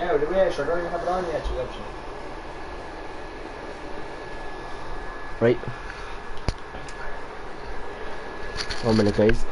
Don't you have it on yet, actually. Right. One minute, guys.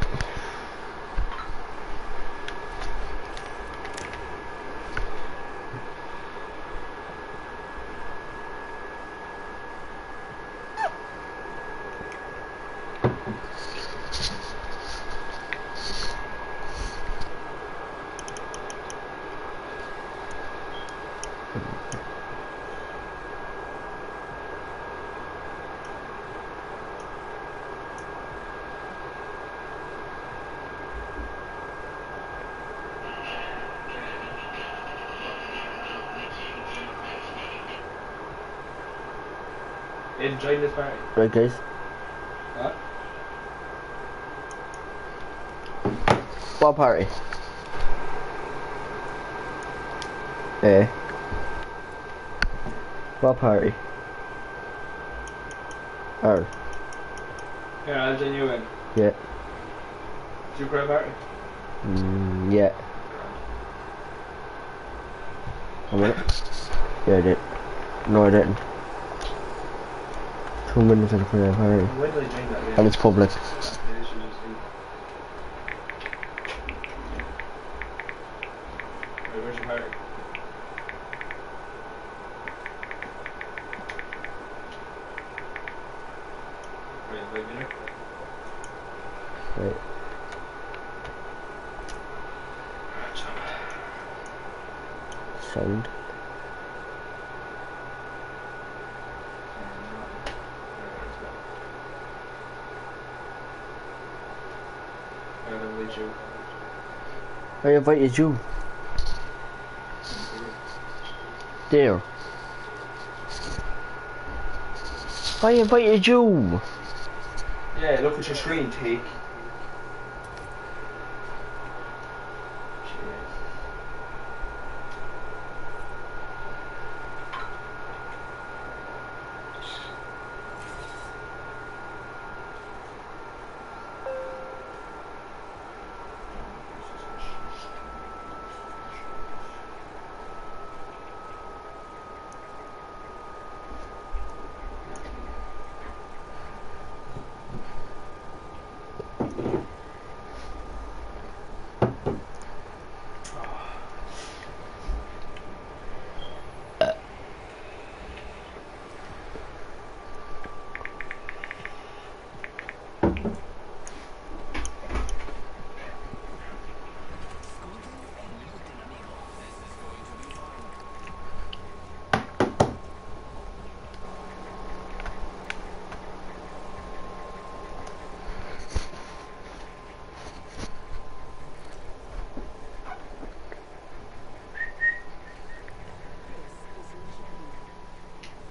Join this party. Right, guys. Huh? What party? Eh. What party? Oh, Here, I'll join you in. yeah. Do you grab party? Mm, yeah. A minute. Yeah, I did. No, I didn't. Did I join that? Yeah. And it's public. Where's your? Right, invite me there. Right. Ah, chum. Sound. I don't you. I invited you. There. I invited you. Yeah, look at your screen, take.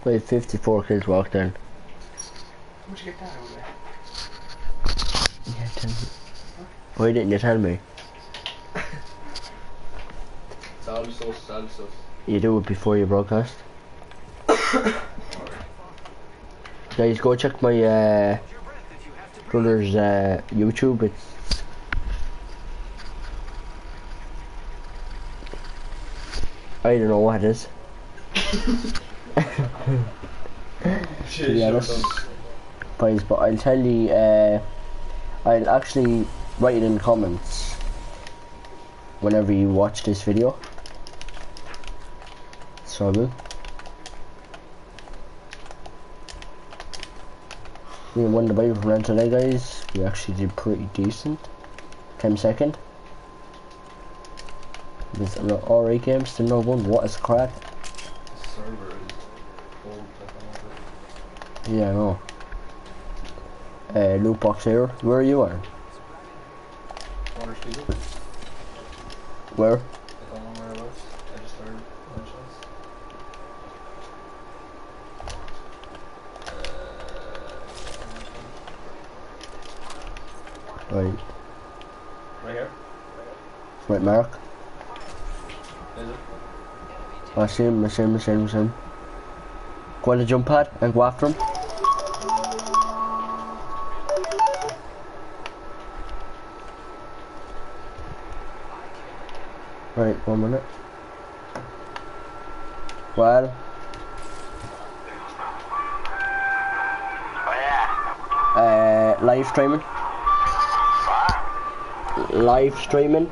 We had 54 kids walked in. Where'd you get that over there? Yeah, tell me. Why didn't you tell me? Salsos, salsos. You do it before you broadcast. Guys, go check my uh, brother's uh, YouTube. It's I don't know what it is. to be honest. Guys, but I'll tell you, uh, I'll actually write it in the comments whenever you watch this video. So I will. We won the Bible from today, guys. We actually did pretty decent. 10 second. An alright games, still no one. What is crack? server. Yeah, I know. Uh, box here. Where are you at? Where? Right. Right here. Right, Mark. Is it? I see him, I see him, I see him, I see him. Go on the jump pad and go after him. Right, one minute. Well, Oh yeah. uh, live streaming. What? Live streaming.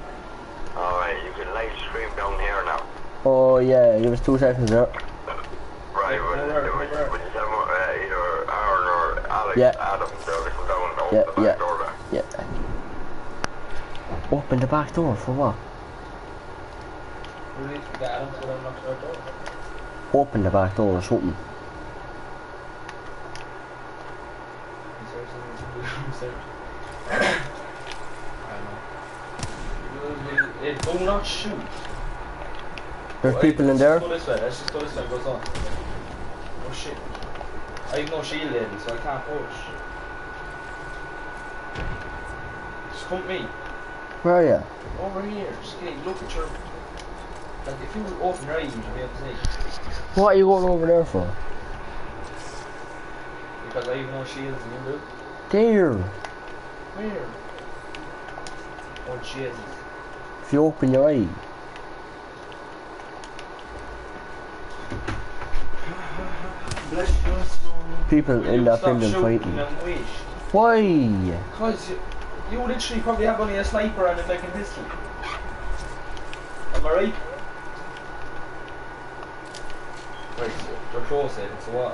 Alright, you can live stream down here now. Oh yeah, give us two seconds there. Right, when, when, over. when someone, uh, either Aaron or Alex, Yeah. Adam, they'll come down and open Yeah, the back yeah. door there. Yeah. Open the back door for what? Release the Adam so I'm not sure door. Open the back door or something. Research and research. I know. It do not shoot. There's people in let's there. Just go this way. Let's just go this way. Goes on. Oh shit. I have no shield lady, so I can't push. Just come me. Where are you? Over here. Just look at your. Like if you open your eyes, you'll be able to see. What are you going over there for? Because I have no shields and you do. There. Where? Oh Jesus. If you open your eye. Bless your soul. People in you that stop building fighting. Why? Cause you, you literally probably have only a sniper and a fucking pistol. Am I? Right, they're close then, watch.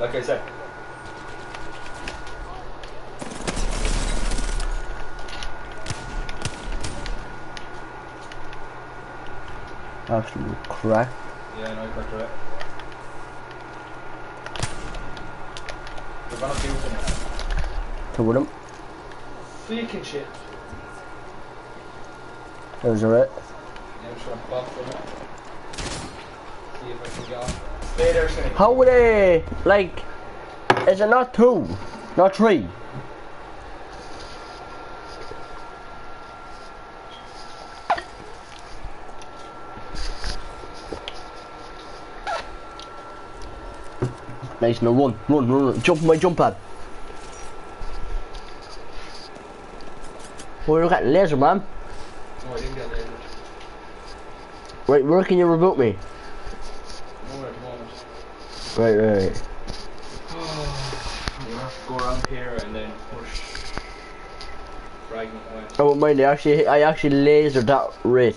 Like I said. Absolute crack. Yeah, no, quite correct. They're gonna. Two of them. Freaking shit. Those are it. Yeah, I'm just gonna pop from it. See if I can get off. Stay there, Shinny. How would they, like, is it not two? Not three? Nice, no, run, run, run, run. Jump my jump pad. Look at laser, man. No, I didn't get there. Right, where can you reboot me? Nowhere at the moment. Right, right, right. You have to go around here and then push. Fragment away. I won't mind, I actually, I actually lasered that rate.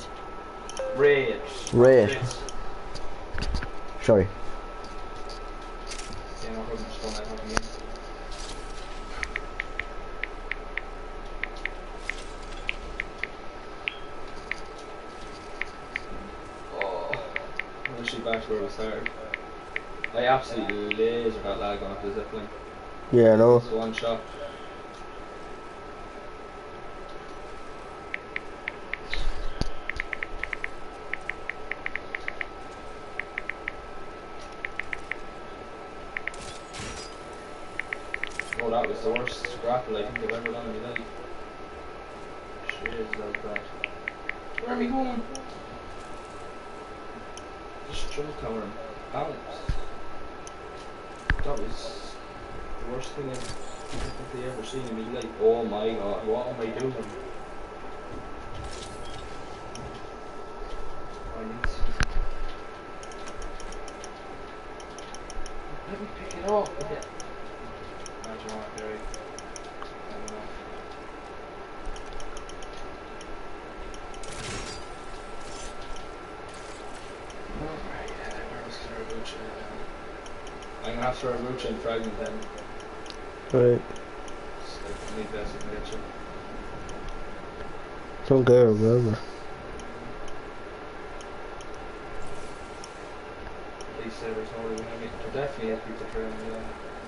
Rage. This. Sorry. Yeah, no problem. Just don't let it happen again. Oh, I'm actually back to where we started. I absolutely laser that lag on the zipline. Yeah, no. It's one shot. Oh, that was the worst grapple I think I've ever done in my life. Shit, that was bad. Where are we going? Cover and bounce. That was the worst thing I've ever seen in my life. Oh my god, what am I doing? I need to- Let me pick it up. Yeah. Imagine what, Gary. I don't know. Alright, where was Karabucha? I'm gonna have to Karabucha and Fragment then. Right. I need that signature. They said there's no way we're gonna meet. There definitely is people training yeah.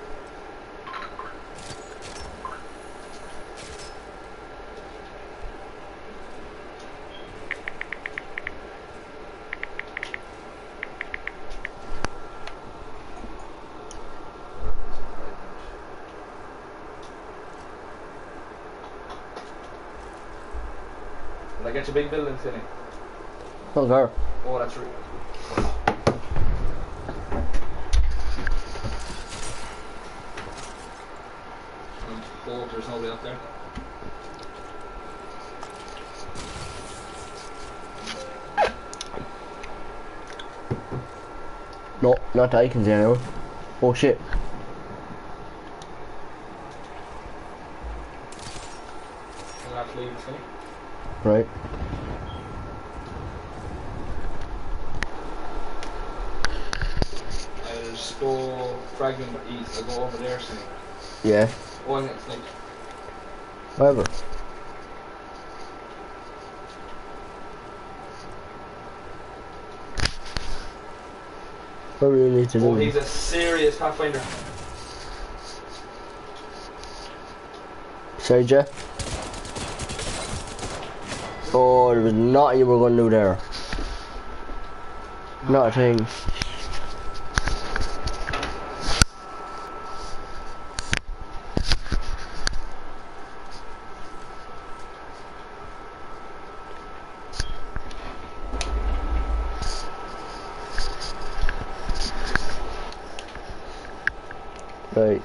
a big building, isn't it? Oh, that's real. There's nobody up there. No, not that I can see anyway. Oh shit. Right. East. I'll go over there soon. Yeah. Oh, and it's like Whatever. What do we need to Oh, do? he's a serious pathfinder. Sorry, Jeff. Oh, there was nothing you were going to do there. Not a thing. Right.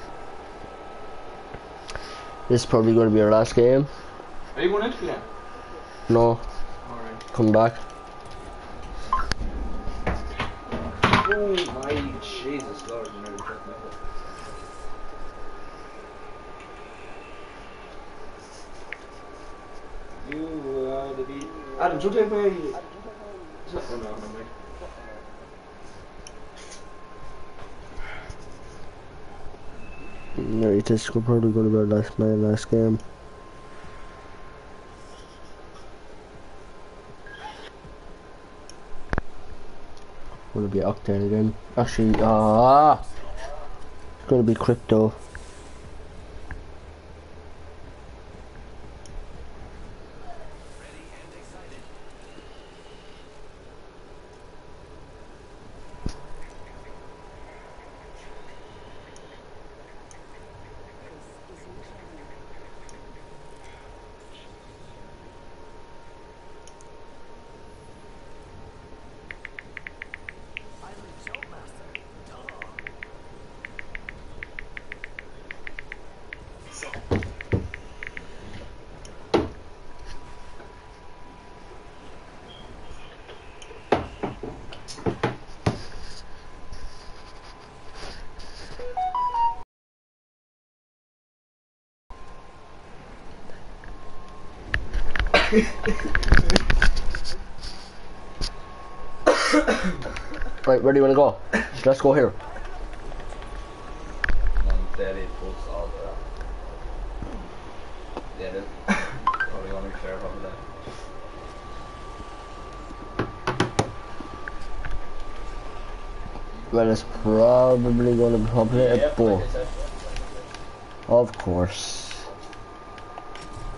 This is probably going to be our last game. Are you going into game? No, Alright. come back. Oh my Jesus Lord, you nearly took me out. You are the beat. Adam, do you take my. Oh no, no, no. This is probably going to be our last, my last game. To be Octane again. Actually, ah, it's going to be Crypto. Right, where do you want to go? Let's go here. Daddy posts all the. Yeah, that's probably want to be fair, probably. Well, it's probably going to be probably a Yep, bow. like I said. Of course.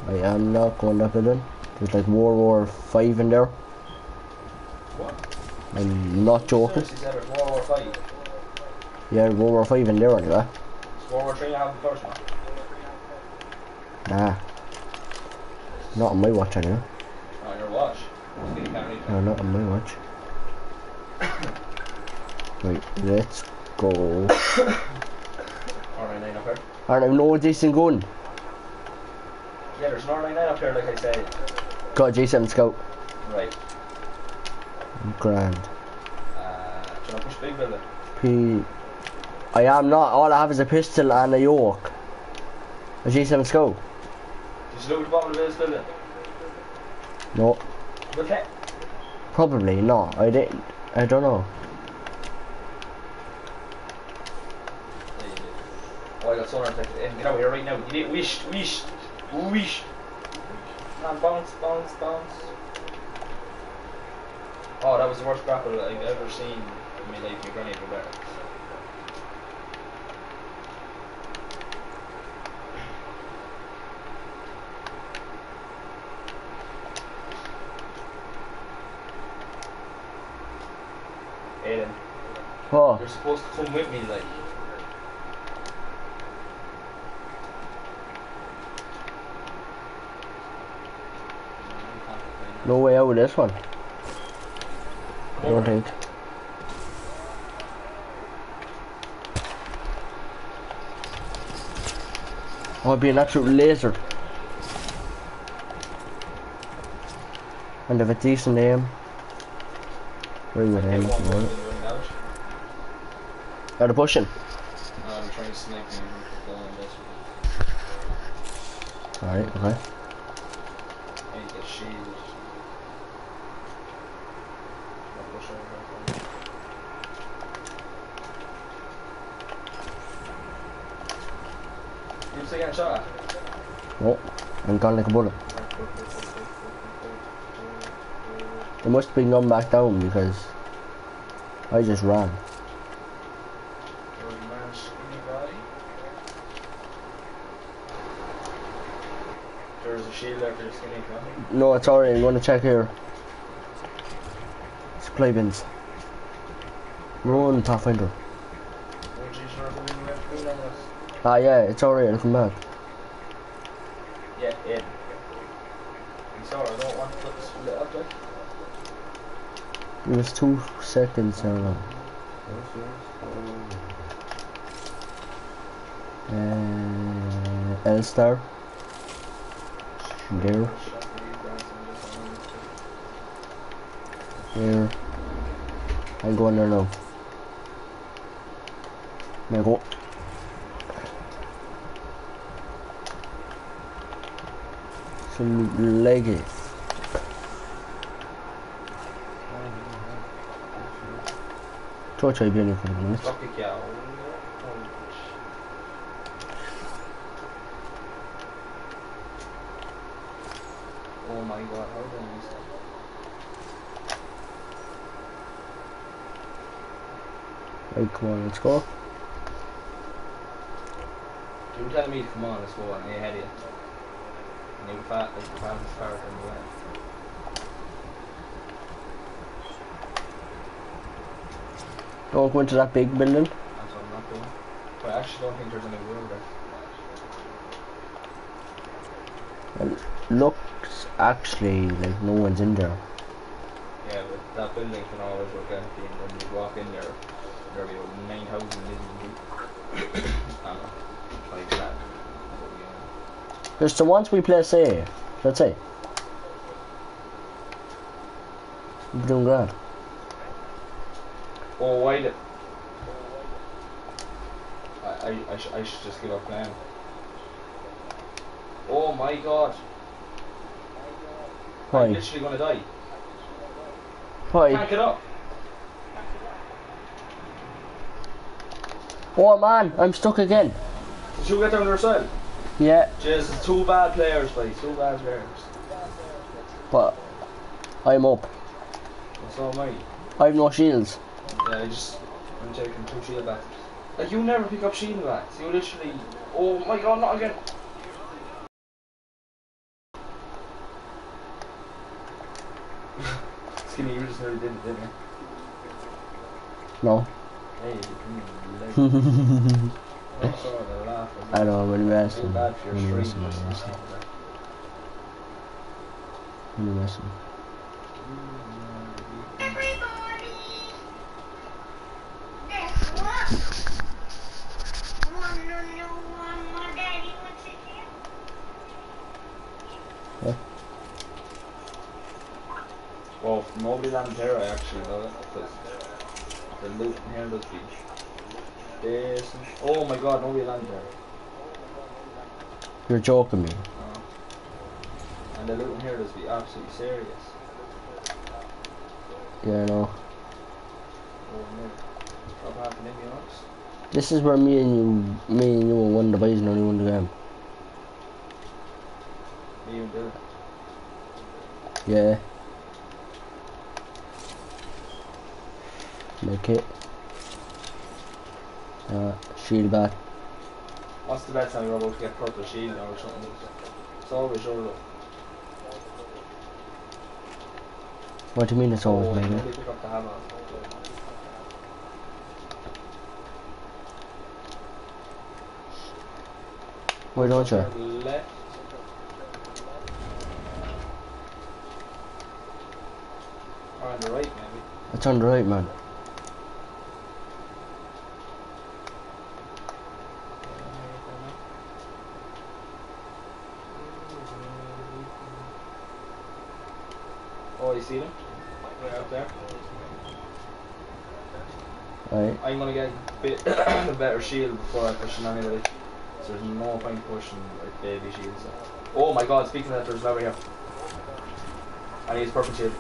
I am not going that bit in. There's like World War Five in there. What? I'm not joking. Seriously, said there's World War Five. Yeah, World War Five in there anyway. It's World War Three happened first, man. Nah. Not on my watch anyway. On your watch. Just get a camera. No, not on my watch. Right, let's go. R99 up here. I don't know no decent gun. Yeah, there's an R99 up here, like I said. Got a G7 scope. Right. Grand. Uh, do you push big building? P. I am not. All I have is a pistol and a yoke. A G7 scope. Scout. Just look at the bottom of this building. No, Okay. probably not. I didn't. I don't know. Oh, I got tech. Eh, Get out here right now. You need wish, wish, wish. Bounce, bounce, bounce. Oh, that was the worst grapple I've ever seen in my life. My grenade were better. Aiden, Oh, you're supposed to come with me, like. No way out with this one. I don't think. Oh, I'd be an absolute laser. And have a decent aim. Very good aim at the moment. Are they pushing? Uh, no, they're trying to snipe me. Go on, that's Alright, okay. I need to get shielded. I'll push over. You still getting shot at? Oh, I'm gone like a bullet. They must be gone back down because I just ran. No, it's alright, I'm gonna check here. Supply bins. We're Run, Pathfinder. Ah yeah, it's come back. Yeah, in. I'm sorry, I don't want to put this split up there. It was two seconds now. Uh, L star. There, there. I'm going there now. There go. Some leggy. A minute. Lucky. Oh my god, how did I miss that? Right, come on, let's go. You were telling me to come on, let's go on, I ahead of you were fat, like the fastest car the way. Don't go into that big building. That's what I'm not doing. But I actually don't think there's any room there. Looks actually like no one's in there. Yeah, but that building can always look empty and when you walk in there, there'll be about 9,000 million people. and uh, like that. There's the ones we play say. Let's say. We're doing grand. Oh, wait. I, I, I, sh I should just give up playing. Oh my god. I'm literally gonna die. Why? Can't get up. Oh man, I'm stuck again. Did you get down there yourself? Yeah, Just two bad players, boys. Two bad players. but I'm up. That's all mine. I have no shields. Yeah, I just... I'm taking two shield backs. Like, you never pick up shield backs. You literally... Oh my god, not again. Skinny, you just nearly did it, didn't you? No. Hey, you can leg. I saw the laugh. I know, I'm really Too messing. bad for your Really stream. messing, really messing. Really messing. Everybody, guess what? Wanna know what my daddy wants to do? Well, nobody there, I actually that, because the loot in here does be decent. Oh my god, nobody land there. You're joking me. No. And the loot in here does be absolutely serious. Yeah, I know. Oh no. Drop half an ambulance. This is where me and you, me and you and one and only one the game. Me do. Yeah. Make it. Uh, shield back. What's the bet time you're about to get purple shield or something? It's always luck. What do you mean it's always oh, made nobody pick up the hammer. Why don't you? Left. Or on the right maybe. It's on the right, man. Oh, you see them? Way up there. Right. I'm gonna get a bit a better shield before I push on anybody. So there's no point pushing like baby shields. Oh my god, speaking of that, there's another here. I need his purple shield.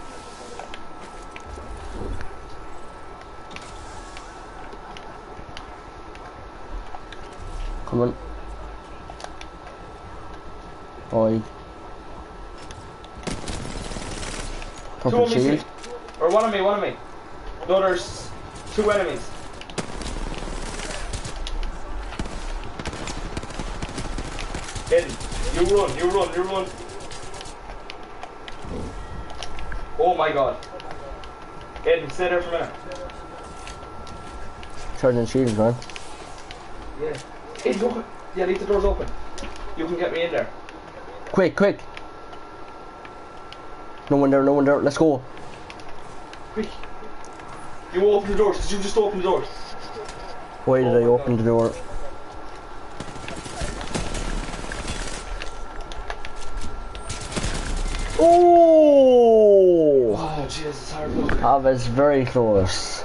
Come on. Oi. Two on me. Or one of me, one of me. No, there's two enemies. Hidden. You run, you run, you run. Oh my god. Hidden, stay there for a minute. Charging shields, man. Yeah. Hidden, open. Yeah, leave the doors open. You can get me in there. Quick, quick. No one there, no one there. Let's go. Quick. You open the doors, Did you just open the doors. Why did Oh I open God. the door? Oh! Oh, Jesus, hard luck. That was very close.